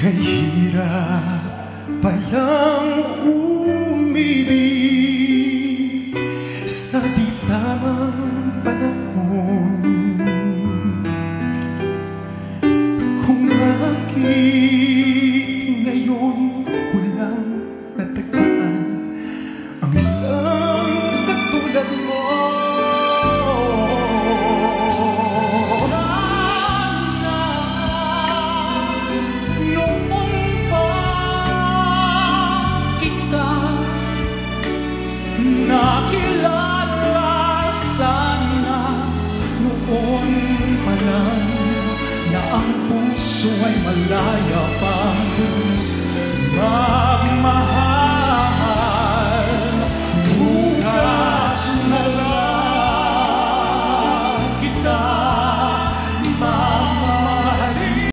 Kahirap palang umibig Sa di tamang panahon Kung bakit ngayon ko lang natagpuan Ang isang nakilala sana Noon pa lang na ang puso ay malaya pa